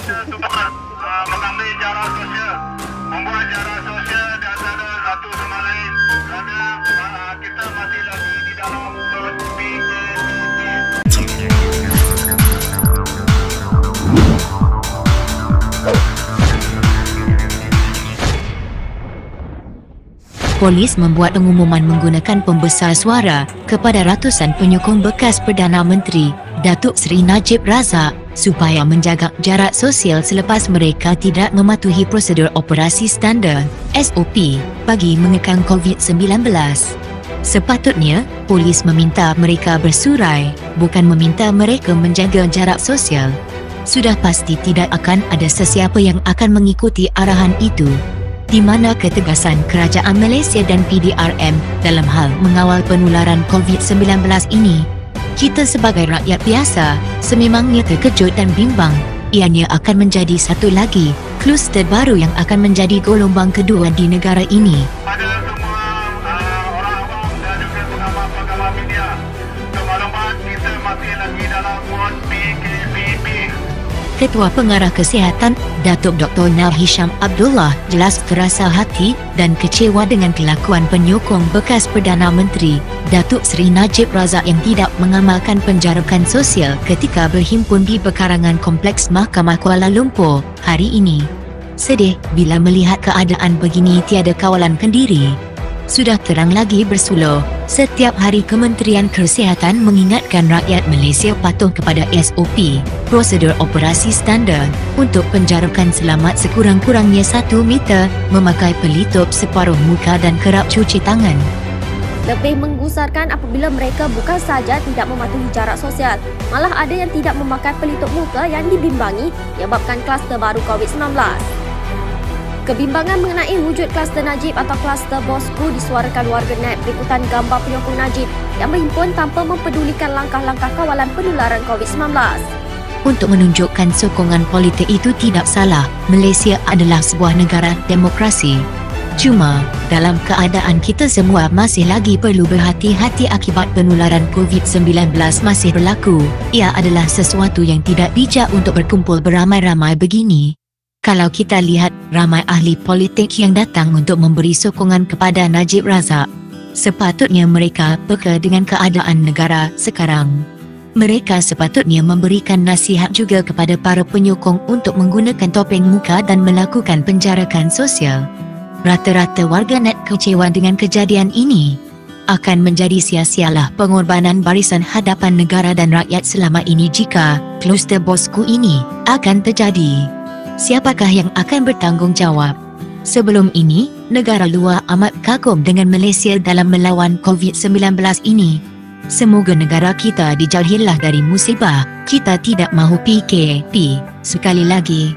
kita semua uh, mengambil jarak sosial membuat jarak sosial di antara satu sama lain. Kerana uh, kita masih lagi di dalam Polis membuat pengumuman menggunakan pembesar suara kepada ratusan penyokong bekas Perdana Menteri. Datuk Seri Najib Razak supaya menjaga jarak sosial selepas mereka tidak mematuhi prosedur operasi standard SOP bagi mengekang COVID-19. Sepatutnya, polis meminta mereka bersurai, bukan meminta mereka menjaga jarak sosial. Sudah pasti tidak akan ada sesiapa yang akan mengikuti arahan itu. Di mana ketegasan kerajaan Malaysia dan PDRM dalam hal mengawal penularan COVID-19 ini. Kita sebagai rakyat biasa, sememangnya terkejut dan bimbang. Ianya akan menjadi satu lagi, kluster baru yang akan menjadi gelombang kedua di negara ini. pada semua uh, orang awam dan juga media. Kita masih lagi dalam mod PKPP. Ketua Pengarah Kesihatan, Datuk Dr. Nal Hisham Abdullah jelas terasa hati dan kecewa dengan kelakuan penyokong bekas Perdana Menteri, Datuk Seri Najib Razak yang tidak mengamalkan penjarakan sosial ketika berhimpun di pekarangan Kompleks Mahkamah Kuala Lumpur hari ini. Sedih bila melihat keadaan begini tiada kawalan kendiri. Sudah terang lagi bersuluh, setiap hari Kementerian Kesihatan mengingatkan rakyat Malaysia patuh kepada SOP, prosedur operasi standard, untuk penjarakan selamat sekurang-kurangnya 1 meter, memakai pelitup separuh muka dan kerap cuci tangan. Lebih menggusarkan apabila mereka bukan saja tidak mematuhi jarak sosial, malah ada yang tidak memakai pelitup muka yang dibimbangi menyebabkan kluster baru COVID-19. Kebimbangan mengenai wujud kluster Najib atau kluster Bosku disuarakan warga net berikutan gambar penyokong Najib yang berhimpun tanpa mempedulikan langkah-langkah kawalan penularan COVID-19. Untuk menunjukkan sokongan politik itu tidak salah, Malaysia adalah sebuah negara demokrasi. Cuma, dalam keadaan kita semua masih lagi perlu berhati-hati akibat penularan COVID-19 masih berlaku, ia adalah sesuatu yang tidak bijak untuk berkumpul beramai-ramai begini. Kalau kita lihat ramai ahli politik yang datang untuk memberi sokongan kepada Najib Razak, sepatutnya mereka peka dengan keadaan negara sekarang. Mereka sepatutnya memberikan nasihat juga kepada para penyokong untuk menggunakan topeng muka dan melakukan penjarakan sosial. Rata-rata warganet kecewa dengan kejadian ini. Akan menjadi sia-sialah pengorbanan barisan hadapan negara dan rakyat selama ini jika kluster bosku ini akan terjadi. Siapakah yang akan bertanggungjawab? Sebelum ini, negara luar amat kagum dengan Malaysia dalam melawan COVID-19 ini. Semoga negara kita dijauhilah dari musibah. Kita tidak mahu PKP. Sekali lagi,